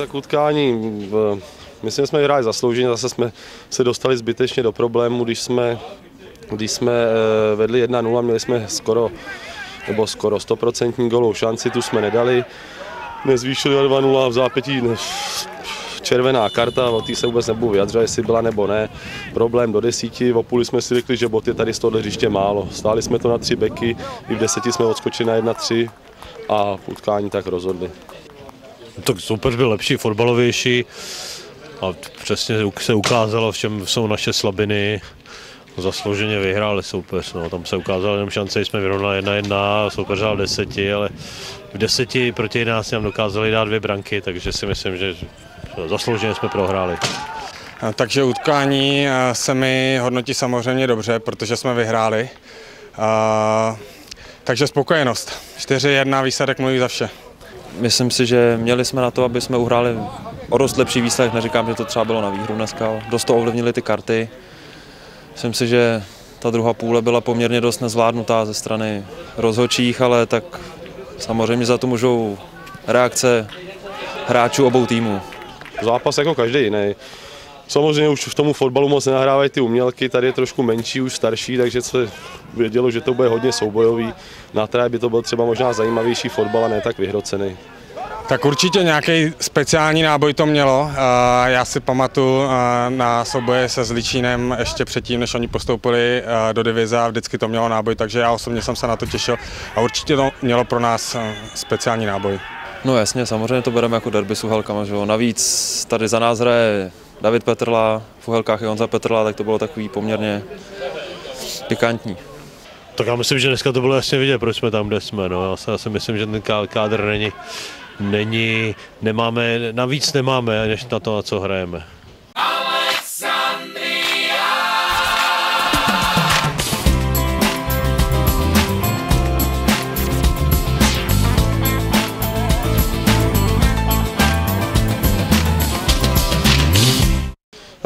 Tak utkání, myslím, že jsme hráli zaslouženě, zase jsme se dostali zbytečně do problému, když jsme, když jsme eh, vedli 1-0, měli jsme skoro nebo skoro 100% golovou šanci, tu jsme nedali, nezvýšili 2-0 v zápětí červená karta, o té se vůbec nebudu vyjadřovat, jestli byla nebo ne. Problém do desíti, v půli jsme si řekli, že bot je tady z toho hřiště málo. Stáli jsme to na tři beky, i v deseti jsme odskočili na jedna tři a v utkání tak rozhodli. Tak soupeř byl lepší, fotbalovější a přesně se ukázalo, v čem jsou naše slabiny. Zaslouženě vyhráli soupeř, no, tam se ukázalo jenom šance, jsme vyrovnali jedna jedna, soupeř v deseti, ale v deseti proti nás nám dokázali dát dvě branky, takže si myslím, že zaslouženě jsme prohráli. Takže utkání se mi hodnotí samozřejmě dobře, protože jsme vyhráli. Takže spokojenost. 4-1 výsledek mluví za vše. Myslím si, že měli jsme na to, aby jsme uhráli o dost lepší výsledek. Neříkám, že to třeba bylo na výhru dneska. Dost to ovlivnili ty karty. Myslím si, že ta druhá půle byla poměrně dost nezvládnutá ze strany rozhodčích, ale tak samozřejmě za to můžou reakce hráčů obou týmů. Zápas jako každý jiný. Samozřejmě už v tomu fotbalu moc nenahrávají ty umělky, tady je trošku menší, už starší, takže se vědělo, že to bude hodně soubojový. Na traj by to byl třeba možná zajímavější fotbal a ne tak vyhrocený. Tak určitě nějaký speciální náboj to mělo. Já si pamatuju na souboje se Zličínem ještě předtím, než oni postoupili do divize a vždycky to mělo náboj, takže já osobně jsem se na to těšil a určitě to mělo pro nás speciální náboj. No jasně, samozřejmě to bereme jako derby s Uhelkama, že jo. Navíc tady za nás hraje David Petrla, v Uhelkách je Honza Petrla, tak to bylo takový poměrně pikantní. Tak já myslím, že dneska to bylo jasně vidět, proč jsme tam, kde jsme. No. Já, si, já si myslím, že ten kádr není, není, nemáme, navíc nemáme, než na to, na co hrajeme.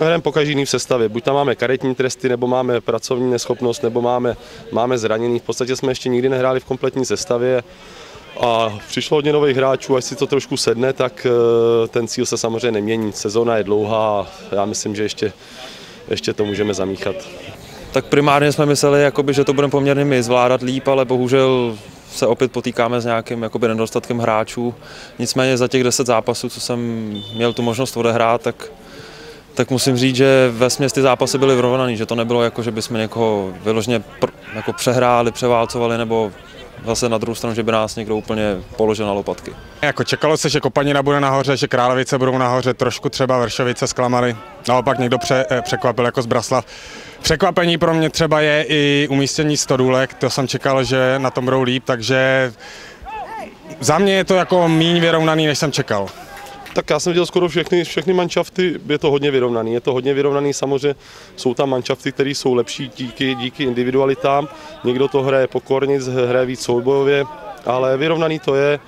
Hrajeme po každý v sestavě. Buď tam máme karetní tresty, nebo máme pracovní neschopnost, nebo máme, máme zraněný. V podstatě jsme ještě nikdy nehráli v kompletní sestavě. A přišlo hodně nových hráčů, až si to trošku sedne, tak eh, ten cíl se samozřejmě nemění. Sezóna je dlouhá a já myslím, že ještě, ještě to můžeme zamíchat. Tak primárně jsme mysleli, jakoby, že to budeme poměrně my zvládat líp, ale bohužel se opět potýkáme s nějakým jakoby, nedostatkem hráčů. Nicméně za těch 10 zápasů, co jsem měl tu možnost odehrát, tak tak musím říct, že ve směs ty zápasy byly vyrovnaný, že to nebylo jako, že bychom někoho vyloženě pr- jako přehráli, převálcovali nebo zase na druhou stranu, že by nás někdo úplně položil na lopatky. Jako čekalo se, že Kopanina bude nahoře, že Královice budou nahoře, trošku třeba Vršovice zklamali. Naopak někdo pře, eh, překvapil jako Zbraslav. Překvapení pro mě třeba je i umístění stodůlek, to jsem čekal, že na tom budou líp, takže za mě je to jako míň vyrovnaný, než jsem čekal. Tak já jsem viděl skoro všechny, všechny manšafty, je to hodně vyrovnaný. Je to hodně vyrovnaný, samozřejmě jsou tam manšafty, které jsou lepší díky, díky individualitám. Někdo to hraje pokorně, hraje víc soubojově, ale vyrovnaný to je.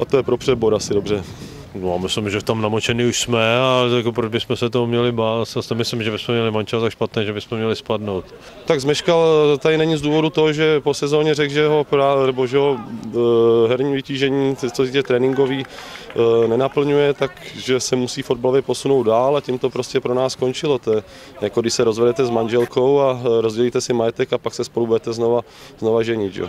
A to je pro přebor asi dobře. No, myslím, že tam namočený už jsme a jako proč bychom se toho měli bát. Zase myslím, že bychom měli mančel tak špatné, že bychom měli spadnout. Tak zmeškal tady není z důvodu toho, že po sezóně řekl, že ho, nebo že ho e, herní vytížení, co se tréninkový, e, nenaplňuje, takže se musí fotbalově posunout dál a tím to prostě pro nás skončilo. To je, jako když se rozvedete s manželkou a rozdělíte si majetek a pak se spolu budete znova, znova ženit. Jo.